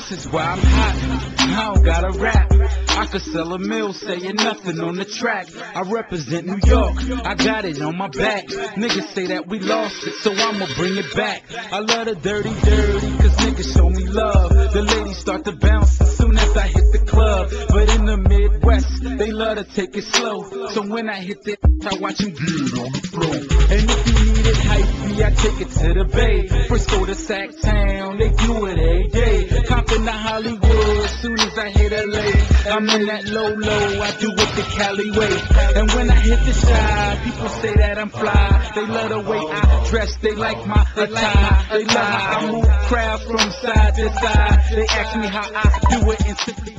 This is why I'm hot. I don't gotta rap. I could sell a mill saying nothing on the track. I represent New York, I got it on my back. Niggas say that we lost it, so I'ma bring it back. I love the dirty, dirty, cause niggas show me love. The ladies start to bounce as soon as I hit the club. But in the Midwest, they love to take it slow. So when I hit that, I watch them get on the floor. And if you need it hype, I take it to the bay. Frisco to Sac Town, they do it every day. Compton to Hollywood, soon as I hit LA. I'm in that low low, I do it the Cali way. And when I hit the side, people say that I'm fly. They love the way I dress, they like my attire. They love how I move crowds from side to side. They ask me how I do it and simply.